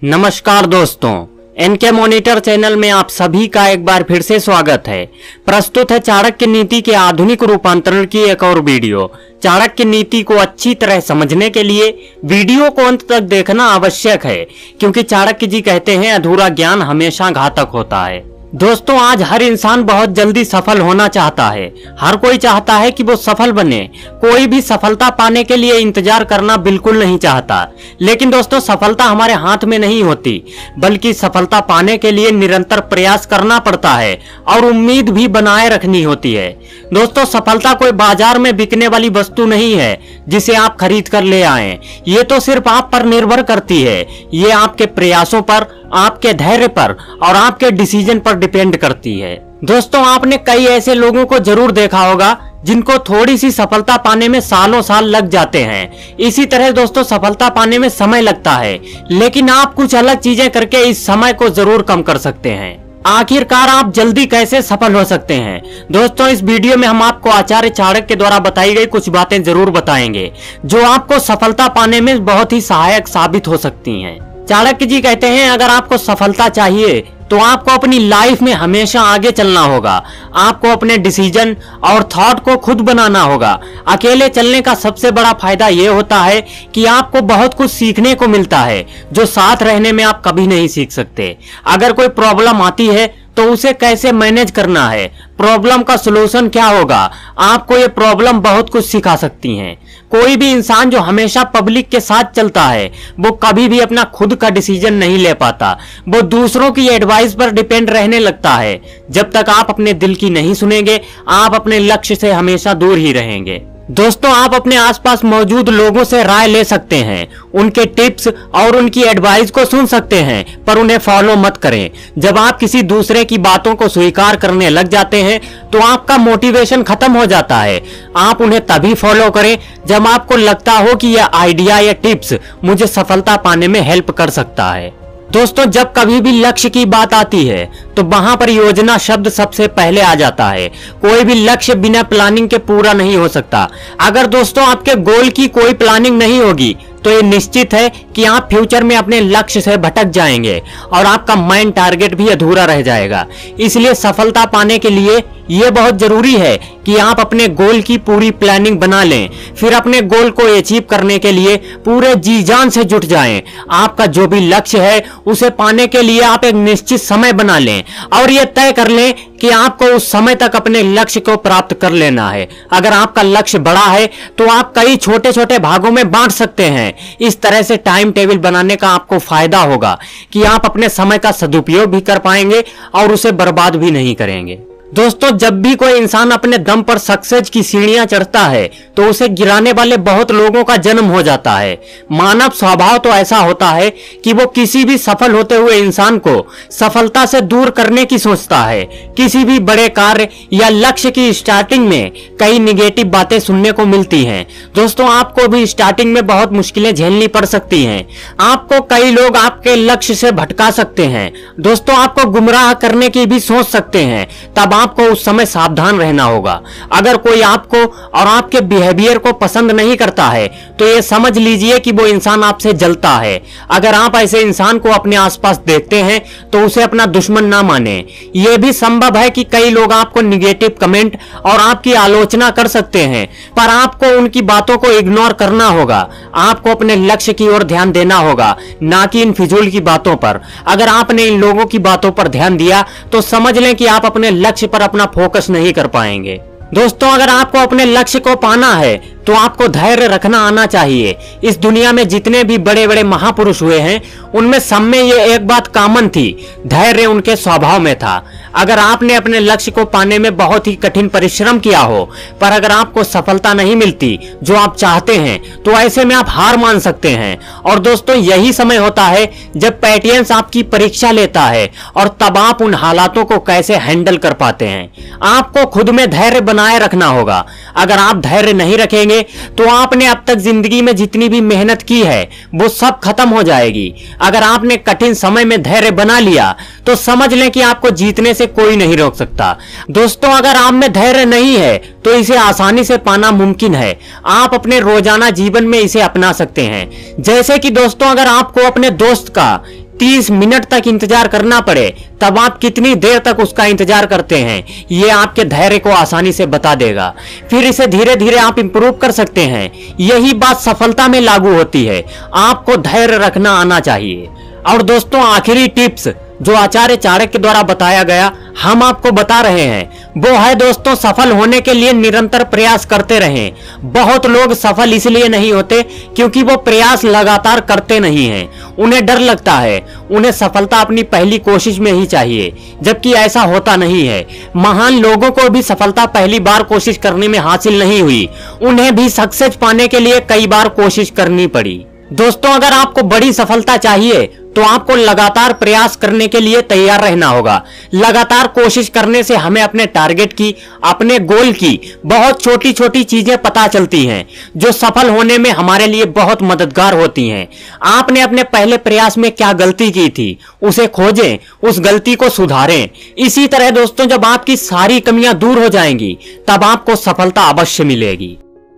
नमस्कार दोस्तों N K monitor channel में आप सभी का एक बार फिर से स्वागत है। प्रस्तुत है चाणक्य नीति के आधुनिक रूपांतरण की एक और वीडियो। चाणक्य नीति को अच्छी तरह समझने के लिए वीडियो को अंत तक देखना आवश्यक है, क्योंकि चाणक्य जी कहते हैं, अधूरा ज्ञान हमेशा घातक होता है। दोस्तों, आज हर इंसान बहुत जल्दी सफल होना चाहता है। हर कोई चाहता है कि वो सफल बने। कोई भी सफलता पाने के लिए इंतज़ार करना बिल्कुल नहीं चाहता। लेकिन दोस्तों, सफलता हमारे हाथ में नहीं होती, बल्कि सफलता पाने के लिए निरंतर प्रयास करना पड़ता है और उम्मीद भी बनाए रखनी होती है। दोस्तों, सफलता कोई बाज़ार में बिकने वाली वस्तु नहीं है, जिसे आप खरीद कर ले आए। ये तो सिर्फ़ आप पर निर्भर करती है। ये आपके प्रयासों पर, आपके धैर्य पर और आपके डिसीज़न पर डिपेंड करती है। दोस्तों, आपने कई ऐसे लोगों को ज़रूर देखा होगा, जिनको थोड़ी सी सफलता पाने में सालों साल लग जाते हैं। इसी तरह, दोस्तों, सफलता पाने में समय लगता है, लेकिन आप कुछ अलग चीज़ें करके इस समय को ज़रूर कम कर सकते हैं। आखिरकार आप जल्दी कैसे सफल हो सकते हैं? दोस्तों, इस वीडियो में हम आपको आचार्य चाणक्य द्वारा बताई गई कुछ बातें ज़रूर बताएँगे, जो आपको सफलता पाने में बहुत ही सहायक साबित हो सकती हैं। चाणक्य जी कहते हैं, अगर आपको सफलता चाहिए तो आपको अपनी लाइफ में हमेशा आगे चलना होगा। आपको अपने डिसीज़न और थॉट को खुद बनाना होगा। अकेले चलने का सबसे बड़ा फ़ायदा यह होता है कि आपको बहुत कुछ सीखने को मिलता है, जो साथ रहने में आप कभी नहीं सीख सकते। अगर कोई प्रॉब्लम आती है तो उसे कैसे मैनेज करना है? प्रॉब्लम का सोल्यूशन क्या होगा? आपको ये प्रॉब्लम बहुत कुछ सिखा सकती हैं। कोई भी इंसान जो हमेशा पब्लिक के साथ चलता है, वो कभी भी अपना खुद का डिसीज़न नहीं ले पाता। वो दूसरों की एडवाइस पर डिपेंड रहने लगता है। जब तक आप अपने दिल की नहीं सुनेंगे, आप अपने लक्ष्य से हमेशा दूर ही रहेंगे। दोस्तों, आप अपने आसपास मौजूद लोगों से राय ले सकते हैं। उनके टिप्स और उनकी एडवाइस को सुन सकते हैं, पर उन्हें फॉलो मत करें। जब आप किसी दूसरे की बातों को स्वीकार करने लग जाते हैं तो आपका मोटिवेशन खत्म हो जाता है। आप उन्हें तभी फॉलो करें जब आपको लगता हो कि यह आइडिया या टिप्स मुझे सफलता पाने में हेल्प कर सकता है। दोस्तों, जब कभी भी लक्ष्य की बात आती है तो वहाँ पर योजना शब्द सबसे पहले आ जाता है। कोई भी लक्ष्य बिना प्लानिंग के पूरा नहीं हो सकता। अगर दोस्तों, आपके गोल की कोई प्लानिंग नहीं होगी तो ये निश्चित है कि आप फ्यूचर में अपने लक्ष्य से भटक जाएँगे और आपका माइंड टारगेट भी अधूरा रह जाएगा। इसलिए सफलता पाने के लिए ये बहुत ज़रूरी है कि आप अपने गोल की पूरी प्लानिंग बना लें। फिर अपने गोल को अचीव करने के लिए पूरे जी जान से जुट जाएँ। आपका जो भी लक्ष्य है, उसे पाने के लिए आप एक निश्चित समय बना लें और ये तय कर लें कि आपको उस समय तक अपने लक्ष्य को प्राप्त कर लेना है। अगर आपका लक्ष्य बड़ा है तो आप कई छोटे छोटे भागों में बांट सकते हैं। इस तरह से टाइम टेबल बनाने का आपको फ़ायदा होगा कि आप अपने समय का सदुपयोग भी कर पाएँगे और उसे बर्बाद भी नहीं करेंगे। दोस्तों, जब भी कोई इंसान अपने दम पर सक्सेस की सीढ़ियाँ चढ़ता है तो उसे गिराने वाले बहुत लोगों का जन्म हो जाता है। मानव स्वभाव तो ऐसा होता है कि वो किसी भी सफल होते हुए इंसान को सफलता से दूर करने की सोचता है। किसी भी बड़े कार्य या लक्ष्य की स्टार्टिंग में कई निगेटिव बातें सुनने को मिलती हैं। दोस्तों, आपको भी स्टार्टिंग में बहुत मुश्किलें झेलनी पड़ सकती हैं। आपको कई लोग आपके लक्ष्य से भटका सकते हैं। दोस्तों, आपको गुमराह करने की भी सोच सकते हैं। तब आपको उस समय सावधान रहना होगा। अगर कोई आपको और आपके बिहेवियर को पसंद नहीं करता है तो ये समझ लीजिए कि वो इंसान आपसे जलता है। अगर आप ऐसे इंसान को अपने आसपास देखते हैं तो उसे अपना दुश्मन ना माने। ये भी संभव है कि कई लोग आपको निगेटिव कमेंट और आपकी आलोचना कर सकते हैं, पर आपको उनकी बातों को इग्नोर करना होगा। आपको अपने लक्ष्य की ओर ध्यान देना होगा, ना कि इन फिजूल की बातों पर। अगर आपने इन लोगों की बातों पर ध्यान दिया तो समझ लें कि आप अपने लक्ष्य पर अपना फोकस नहीं कर पाएँगे। दोस्तों अगर आपको अपने लक्ष्य को पाना है तो आपको धैर्य रखना आना चाहिए। इस दुनिया में जितने भी बड़े बड़े महापुरुष हुए हैं, उनमें सब में ये एक बात कॉमन थी, धैर्य उनके स्वभाव में था। अगर आपने अपने लक्ष्य को पाने में बहुत ही कठिन परिश्रम किया हो, पर अगर आपको सफलता नहीं मिलती, जो आप चाहते हैं तो ऐसे में आप हार मान सकते हैं। और दोस्तों, यही समय होता है, जब पैटियंस आपकी परीक्षा लेता है, और तब आप उन हालातों को कैसे हैंडल कर पाते हैं। आपको खुद में धैर्य बनाए रखना होगा। अगर आप धैर्य नहीं रखेंगे तो आपने अब तक ज़िंदगी में जितनी भी मेहनत की है, वो सब खत्म हो जाएगी। अगर आपने कठिन समय में धैर्य बना लिया तो समझ लें कि आपको जीतने से कोई नहीं रोक सकता। दोस्तों, अगर आप में धैर्य नहीं है तो इसे आसानी से पाना मुमकिन है। आप अपने रोज़ाना जीवन में इसे अपना सकते हैं। जैसे कि दोस्तों, अगर आपको अपने दोस्त का 30 मिनट तक इंतज़ार करना पड़े, तब आप कितनी देर तक उसका इंतज़ार करते हैं? ये आपके धैर्य को आसानी से बता देगा। फिर इसे धीरे धीरे आप इम्प्रूव कर सकते हैं। यही बात सफलता में लागू होती है। आपको धैर्य रखना आना चाहिए। और दोस्तों, आखिरी टिप्स जो आचार्य चाणक्य द्वारा बताया गया हम आपको बता रहे हैं, वो है दोस्तों सफल होने के लिए निरंतर प्रयास करते रहें। बहुत लोग सफल इसलिए नहीं होते क्योंकि वो प्रयास लगातार करते नहीं हैं। उन्हें डर लगता है, उन्हें सफलता अपनी पहली कोशिश में ही चाहिए, जबकि ऐसा होता नहीं है। महान लोगों को भी सफलता पहली बार कोशिश करने में हासिल नहीं हुई। उन्हें भी सक्सेस पाने के लिए कई बार कोशिश करनी पड़ी। दोस्तों, अगर आपको बड़ी सफलता चाहिए तो आपको लगातार प्रयास करने के लिए तैयार रहना होगा। लगातार कोशिश करने से हमें अपने टारगेट की, अपने गोल की बहुत छोटी छोटी चीज़ें पता चलती हैं, जो सफल होने में हमारे लिए बहुत मददगार होती हैं। आपने अपने पहले प्रयास में क्या गलती की थी? उसे खोजें, उस गलती को सुधारें। इसी तरह दोस्तों, जब आपकी सारी कमियाँ दूर हो जाएँगी, तब आपको सफलता अवश्य मिलेगी।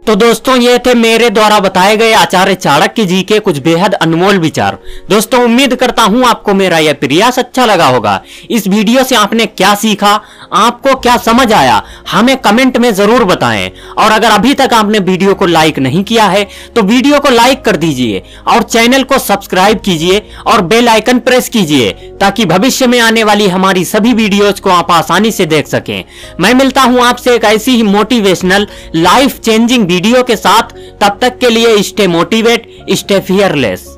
तो दोस्तों, ये थे मेरे द्वारा बताए गए आचार्य चाणक्य जी के कुछ बेहद अनमोल विचार। दोस्तों, उम्मीद करता हूँ आपको मेरा यह प्रयास अच्छा लगा होगा। इस वीडियो से आपने क्या सीखा, आपको क्या समझ आया, हमें कमेंट में ज़रूर बताएँ। और अगर अभी तक आपने वीडियो को लाइक नहीं किया है तो वीडियो को लाइक कर दीजिए और चैनल को सब्सक्राइब कीजिए और बेल आइकन प्रेस कीजिए, ताकि भविष्य में आने वाली हमारी सभी वीडियोज़ को आप आसानी से देख सकें। मैं मिलता हूँ आपसे एक ऐसी ही मोटिवेशनल लाइफ चेंजिंग वीडियो के साथ तब तक के लिए स्टे मोटिवेट स्टे फियरलेस